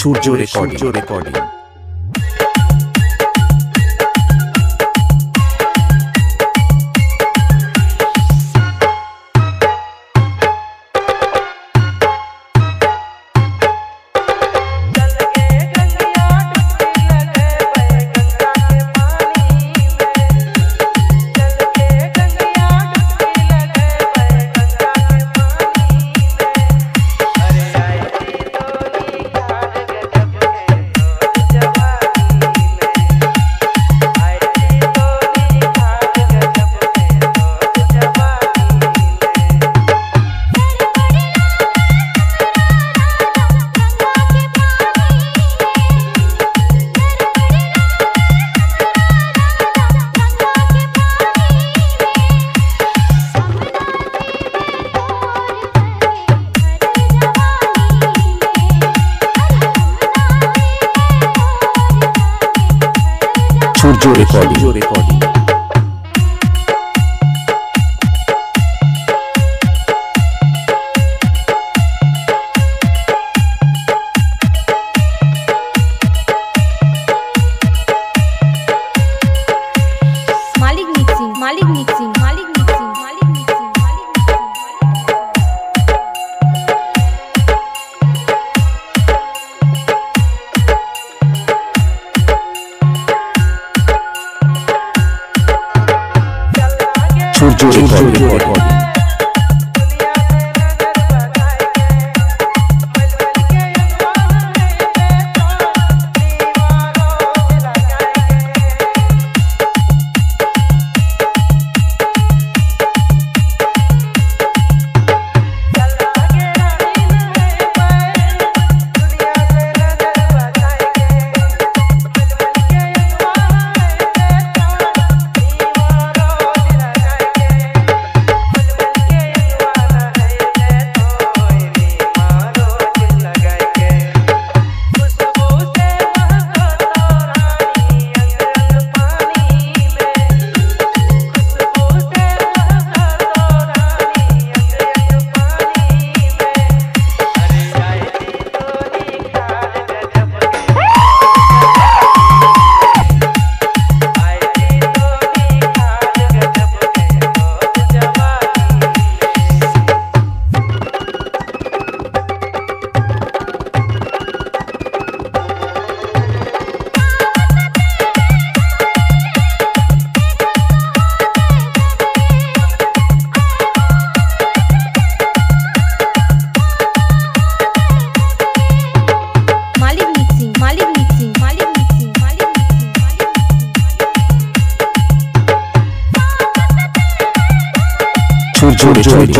Surjo recording. Churjo Recording. Malik mixing Malik Recording. 祝你好运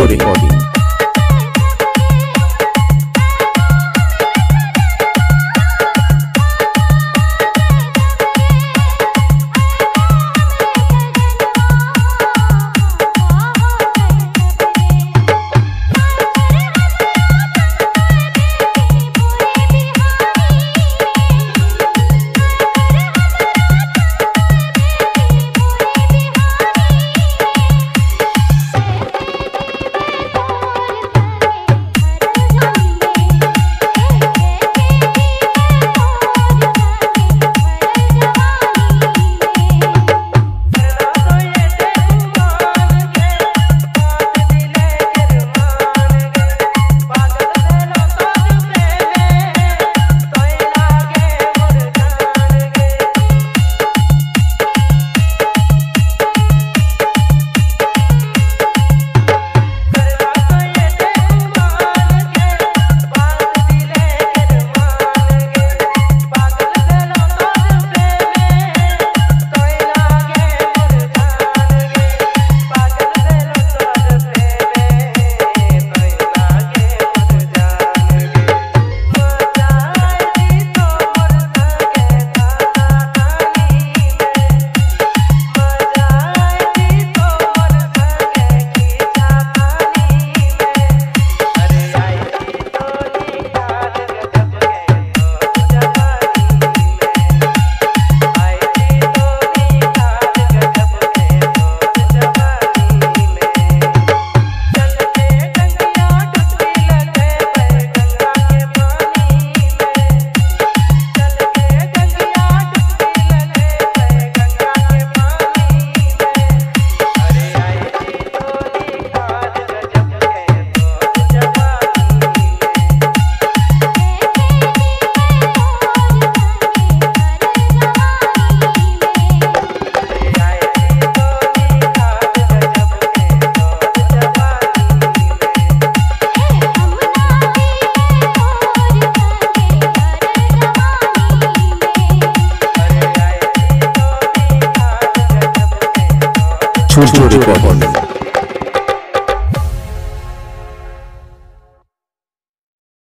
彻底告别就这个爆